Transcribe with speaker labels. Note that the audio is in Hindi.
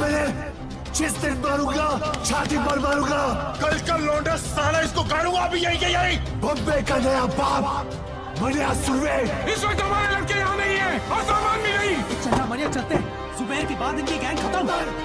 Speaker 1: मैं जिस दिन मारूँगा छाती पर मारूँगा।
Speaker 2: कल का लौंडा साला इसको काटूँगा अभी यही के यही।
Speaker 1: बम्बे का नया बाप मनिया सुरवे।
Speaker 2: इस वक्त हमारे लड़के यहाँ नहीं है और सामान भी नहीं।
Speaker 3: चलना मनिया चलते सुबह के बाद इनकी गैंग खत्म।